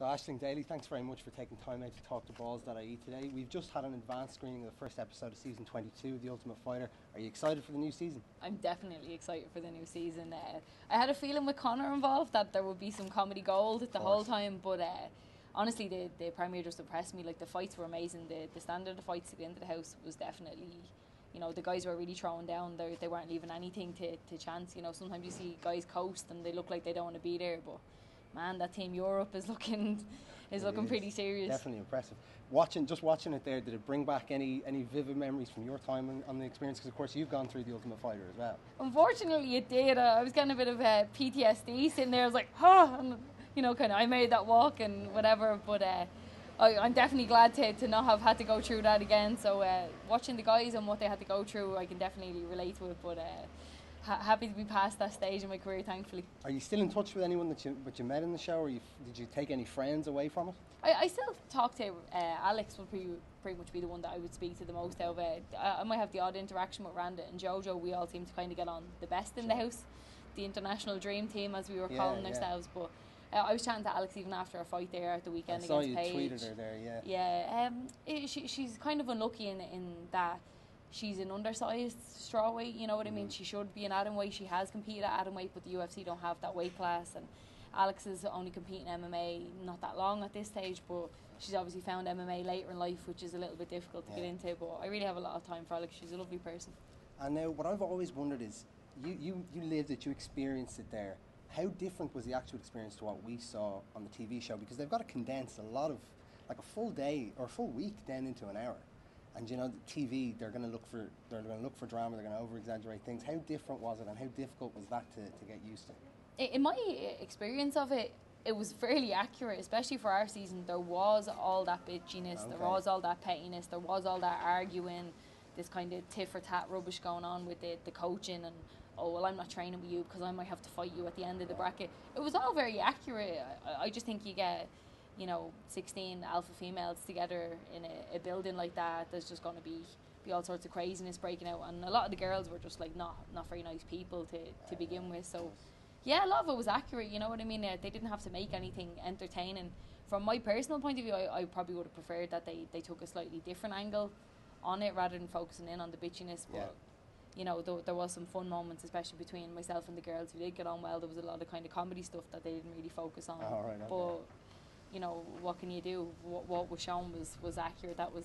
So Aisling Daly, thanks very much for taking time out to talk to Balls.ie today. We've just had an advanced screening of the first episode of season 22 of The Ultimate Fighter. Are you excited for the new season? I'm definitely excited for the new season. Uh, I had a feeling with Conor involved that there would be some comedy gold the whole time, but uh, honestly, the, the premiere just impressed me. Like the fights were amazing. The the standard of fights at the end of the house was definitely. You know the guys were really throwing down. They they weren't leaving anything to, to chance. You know sometimes you see guys coast and they look like they don't want to be there, but man, that team Europe is looking is It looking is pretty serious. Definitely impressive. Watching, just watching it there, did it bring back any, any vivid memories from your time on, on the experience? Because of course you've gone through the Ultimate Fighter as well. Unfortunately, it did. Uh, I was getting a bit of uh, PTSD sitting there. I was like, huh, and you know, kind of. I made that walk and whatever, but uh, I, I'm definitely glad to, to not have had to go through that again. So uh, watching the guys and what they had to go through, I can definitely relate to it. But uh, ha- happy to be past that stage in my career, thankfully. Are you still in touch with anyone that you, that you met in the show, or you, did you take any friends away from it? I, I still talk to uh, Alex would pretty, pretty much be the one that I would speak to the most of it. I, I might have the odd interaction with Randa and Jojo. We all seem to kind of get on the best in the house, the international dream team as we were Yeah, calling yeah. ourselves. But uh, I was chatting to Alex even after a fight there at the weekend I saw against you Paige. tweeted her there, yeah. Yeah, um, it, she, she's kind of unlucky in in that she's an undersized straw weight. You know what I mean? Mhm. She should be an atom weight. She has competed at atom weight, but the UFC don't have that weight class. And Alex is only competing MMA not that long at this stage, but she's obviously found MMA later in life, which is a little bit difficult to Yeah. get into. But I really have a lot of time for Alex. She's a lovely person. And now, what I've always wondered is, you, you, you lived it, you experienced it there. How different was the actual experience to what we saw on the TV show? Because they've got to condense a lot of, like a full day or a full week down into an hour. And you know, the TV, they're going to look for, they're going to look for drama. They're going to over exaggerate things. How different was it, and how difficult was that to, to get used to? In my uh, experience of it, it was fairly accurate, especially for our season. There was all that bitchiness, there was all that pettiness, there was all that arguing, this kind of tit for tat rubbish going on with the, the coaching and oh well I'm not training with you because I might have to fight you at the end of the bracket. It was all very accurate. I, I just think you get you know 16 alpha females together in a, a building like that. There's just going to be be all sorts of craziness breaking out, and a lot of the girls were just like not not very nice people to to begin with. So yeah, a lot of it was accurate. You know what I mean? Uh, they didn't have to make anything entertaining. From my personal point of view, I, I probably would have preferred that they, they took a slightly different angle on it rather than focusing in on the bitchiness. But Yeah. you know, there, there was some fun moments, especially between myself and the girls who did get on well. There was a lot of kind of comedy stuff that they didn't really focus on. Oh, right, okay. But you know, what can you do? What, what was shown was, was accurate. That was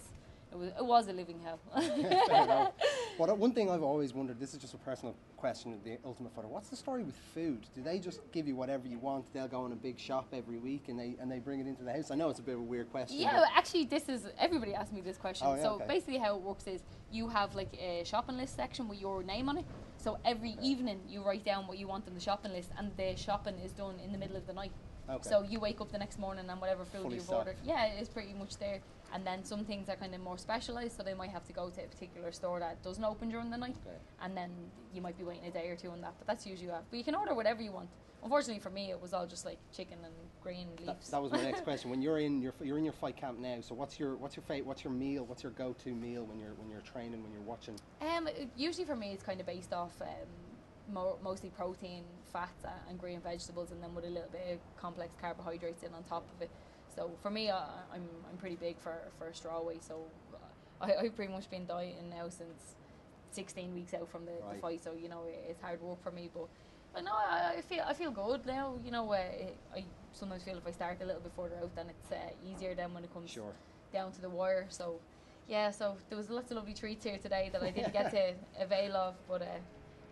it was it was a living hell. But uh, one thing I've always wondered, this is just a personal question of the Ultimate Fighter. What's the story with food? Do they just give you whatever you want? They'll go in a big shop every week and they and they bring it into the house. I know it's a bit of a weird question. Yeah, well, actually, this is everybody asked me this question. Oh, yeah, so okay. basically, how it works is you have like a shopping list section with your name on it. So every evening you write down what you want on the shopping list, and the shopping is done in the middle of the night. Okay. So you wake up the next morning and whatever food Fully you've stocked. ordered, yeah, it is pretty much there. And then some things are kind of more specialized, so they might have to go to a particular store that doesn't open during the night, Okay. and then you might be waiting a day or two on that. But that's usually that. But you can order whatever you want. Unfortunately for me, it was all just like chicken and green leaves. that was my next question. When you're in your you're in your fight camp now, so what's your what's your fate? What's your meal? What's your go-to meal when you're when you're training when you're watching? Um, usually for me, it's kind of based off um, mo- mostly protein, fats, and green vegetables, and then with a little bit of complex carbohydrates in on top of it. So for me, uh, I'm I'm pretty big for for straw weight. So uh, I I've pretty much been dieting now since 16 weeks out from the, the fight. So you know it, it's hard work for me, but. I know I, I feel I feel good now. You know, uh, I sometimes feel if I start a little bit further out, then it's uh, easier than when it comes Sure. down to the wire. So, yeah, so there was lots of lovely treats here today that I didn't get to avail of, but uh,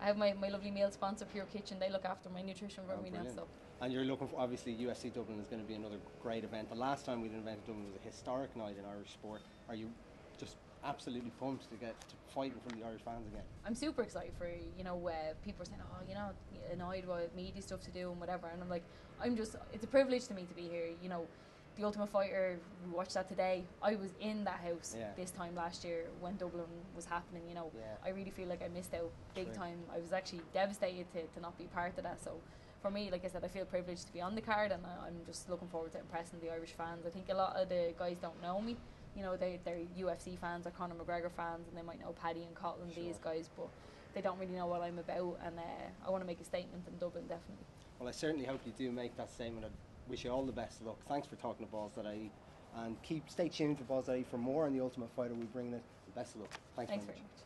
I have my, my lovely meal sponsor, Pure Kitchen. They look after my nutrition for Oh, me now. So, And you're looking for obviously UFC Dublin is going to be another great event. The last time we did an event in Dublin was a historic night in Irish sport. Are you just absolutely pumped to get to fight in front of the Irish fans again? I'm super excited for you know uh, people are saying oh you know annoyed about media stuff to do and whatever and I'm like I'm just it's a privilege to me to be here you know the Ultimate Fighter we watched that today I was in that house Yeah. this time last year when Dublin was happening you know Yeah. I really feel like I missed out big Sure. time I was actually devastated to, to not be part of that so for me like I said I feel privileged to be on the card and I- I'm just looking forward to impressing the Irish fans I think a lot of the guys don't know me you know, they, they're UFC fans or Conor McGregor fans and they might know Paddy and Cotland, these guys, but they don't really know what I'm about and uh, I want to make a statement in Dublin, definitely. Well, I certainly hope you do make that statement. Wish you all the best of luck. Thanks for talking to Balls.ie. And keep stay tuned for Balls.ie for more on the Ultimate Fighter. We bring it. Best of luck. Thanks, Thanks very very much. much.